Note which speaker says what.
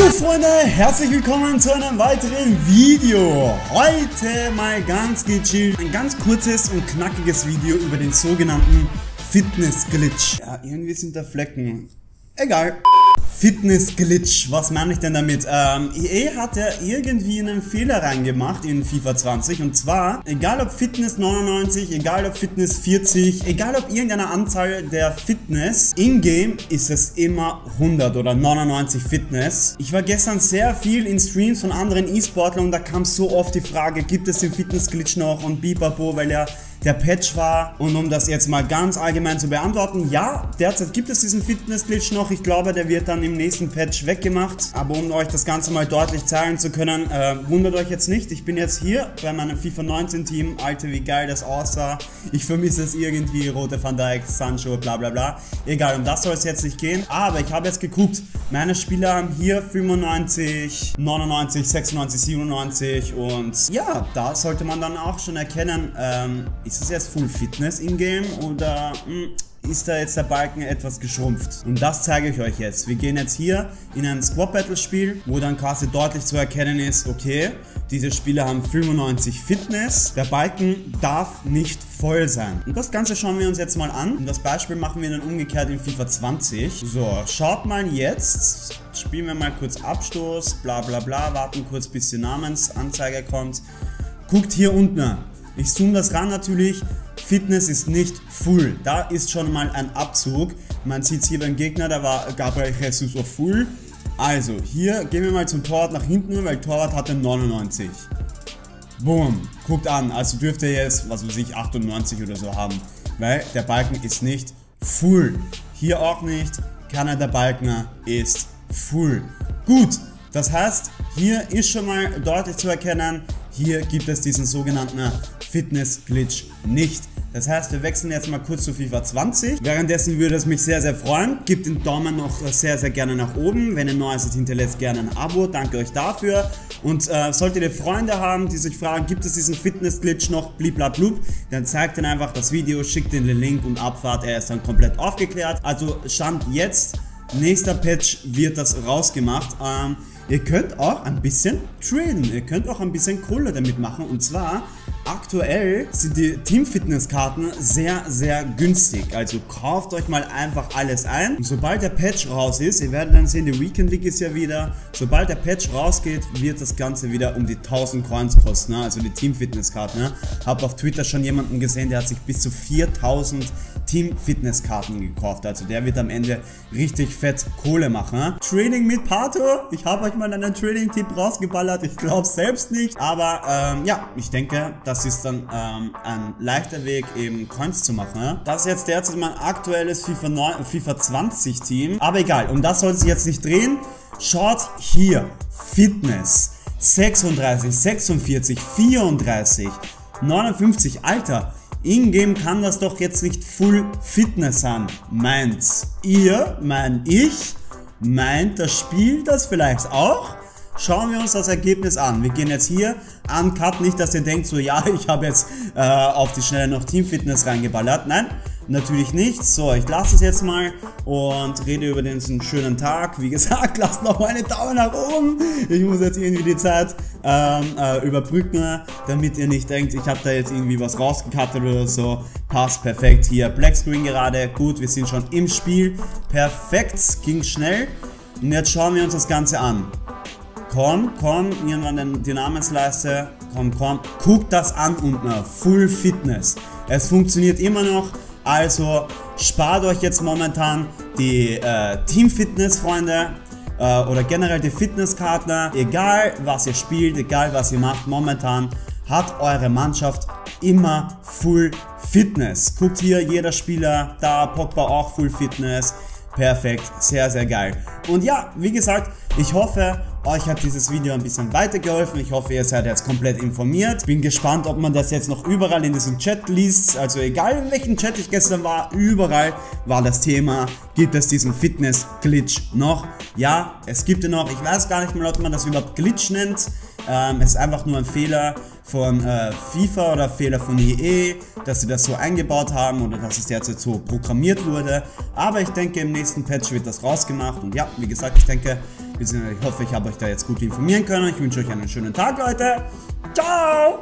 Speaker 1: Jo Freunde, herzlich willkommen zu einem weiteren Video. Heute mal ganz gechillt, ein ganz kurzes und knackiges Video über den sogenannten Fitness Glitch. Ja, irgendwie sind da Flecken. Egal. Fitness Glitch, was meine ich denn damit? Ähm, EA hat ja irgendwie einen Fehler reingemacht in FIFA 20 und zwar, egal ob Fitness 99, egal ob Fitness 40, egal ob irgendeine Anzahl der Fitness, in-game ist es immer 100 oder 99 Fitness. Ich war gestern sehr viel in Streams von anderen E-Sportlern und da kam so oft die Frage, gibt es den Fitness Glitch noch und Bibabo, weil er der Patch war. Und um das jetzt mal ganz allgemein zu beantworten, ja, derzeit gibt es diesen Fitness-Glitch noch. Ich glaube, der wird dann im nächsten Patch weggemacht. Aber um euch das Ganze mal deutlich zeigen zu können, äh, wundert euch jetzt nicht. Ich bin jetzt hier bei meinem FIFA 19 Team. Alter, wie geil das aussah. Ich vermisse es irgendwie. Rote Van Dijk, Sancho, bla bla bla. Egal, um das soll es jetzt nicht gehen. Aber ich habe jetzt geguckt. Meine Spieler haben hier 95, 99, 96, 97 und ja, da sollte man dann auch schon erkennen, ähm, ist es jetzt Full Fitness im Game oder mh, hm, ist da jetzt der Balken etwas geschrumpft. Und das zeige ich euch jetzt. Wir gehen jetzt hier in ein Squad Battle Spiel, wo dann quasi deutlich zu erkennen ist, okay, diese Spieler haben 95 Fitness, der Balken darf nicht voll sein. Und das Ganze schauen wir uns jetzt mal an. Und das Beispiel machen wir dann umgekehrt in FIFA 20. So, schaut mal jetzt. Spielen wir mal kurz Abstoß, bla bla bla, warten kurz bis die Namensanzeige kommt. Guckt hier unten. Ich zoome das ran natürlich. Fitness ist nicht full. Da ist schon mal ein Abzug. Man sieht hier beim Gegner, da war Gabriel Jesus auf full. Also, hier gehen wir mal zum Torwart nach hinten, weil Torwart hatte 99. Boom. Guckt an. Also dürfte er jetzt, was weiß ich, 98 oder so haben. Weil der Balken ist nicht full. Hier auch nicht. Keiner der Balken ist full. Gut. Das heißt, hier ist schon mal deutlich zu erkennen, hier gibt es diesen sogenannten Fitness Glitch nicht. Das heißt, wir wechseln jetzt mal kurz zu FIFA 20. Währenddessen würde es mich sehr, sehr freuen. Gebt den Daumen noch sehr, sehr gerne nach oben. Wenn ihr neu seid, hinterlässt gerne ein Abo. Danke euch dafür. Und äh, solltet ihr Freunde haben, die sich fragen, gibt es diesen Fitness-Glitch noch, bliblablub, dann zeigt ihnen einfach das Video, schickt ihnen den Link und Abfahrt. Er ist dann komplett aufgeklärt. Also Stand jetzt, nächster Patch wird das rausgemacht. Ähm, Ihr könnt auch ein bisschen traden, ihr könnt auch ein bisschen Kohle damit machen. Und zwar aktuell sind die Team-Fitness-Karten sehr, sehr günstig. Also kauft euch mal einfach alles ein. Und sobald der Patch raus ist, ihr werdet dann sehen, die Weekend League ist ja wieder. Sobald der Patch rausgeht, wird das Ganze wieder um die 1000 Coins kosten. Ne? Also die Team-Fitness-Karten. Ne? Hab auf Twitter schon jemanden gesehen, der hat sich bis zu 4000 Team-Fitness-Karten gekauft. Also der wird am Ende richtig fett Kohle machen. Ne? Training mit Pato. Ich habe euch mal einen Training-Tipp rausgeballert. Ich glaube selbst nicht. Aber ähm, ja, ich denke, das ist dann ähm, ein leichter Weg, eben Coins zu machen. Das ist jetzt derzeit mein aktuelles FIFA, 9, FIFA 20 Team. Aber egal, um das soll es jetzt nicht drehen. Schaut hier. Fitness. 36, 46, 34, 59. Alter, Ingame kann das doch jetzt nicht Full Fitness sein. Meint's ihr, mein ich, meint das Spiel das vielleicht auch? Schauen wir uns das Ergebnis an. Wir gehen jetzt hier an Cut, nicht dass ihr denkt so, ja, ich habe jetzt äh, auf die Schnelle noch Team Fitness reingeballert. Nein, natürlich nicht. So, ich lasse es jetzt mal und rede über diesen schönen Tag. Wie gesagt, lasst noch mal einen Daumen nach oben. Ich muss jetzt irgendwie die Zeit ähm, äh, überbrücken, damit ihr nicht denkt, ich habe da jetzt irgendwie was rausgekattet oder so. Passt perfekt hier. Black Screen gerade. Gut, wir sind schon im Spiel. Perfekt, ging schnell. Und jetzt schauen wir uns das Ganze an. Komm, komm, irgendwann die Namensleiste. Komm, komm. Guckt das an unten. Full Fitness. Es funktioniert immer noch. Also spart euch jetzt momentan die äh, Team Fitness, Freunde. Äh, oder generell die Fitnesskarten. Egal was ihr spielt, egal was ihr macht, momentan hat eure Mannschaft immer Full Fitness. Guckt hier, jeder Spieler, da Pogba auch Full Fitness. Perfekt, sehr, sehr geil. Und ja, wie gesagt, ich hoffe, euch hat dieses Video ein bisschen weitergeholfen. Ich hoffe, ihr seid jetzt komplett informiert. Bin gespannt, ob man das jetzt noch überall in diesem Chat liest. Also egal in welchem Chat ich gestern war, überall war das Thema, gibt es diesen Fitness-Glitch noch? Ja, es gibt ihn noch. Ich weiß gar nicht mal, ob man das überhaupt Glitch nennt. Ähm, es ist einfach nur ein Fehler von äh, FIFA oder Fehler von EA, dass sie das so eingebaut haben oder dass es derzeit so programmiert wurde. Aber ich denke, im nächsten Patch wird das rausgemacht. Und ja, wie gesagt, ich denke, Ich hoffe, ich habe euch da jetzt gut informieren können. Ich wünsche euch einen schönen Tag, Leute. Ciao!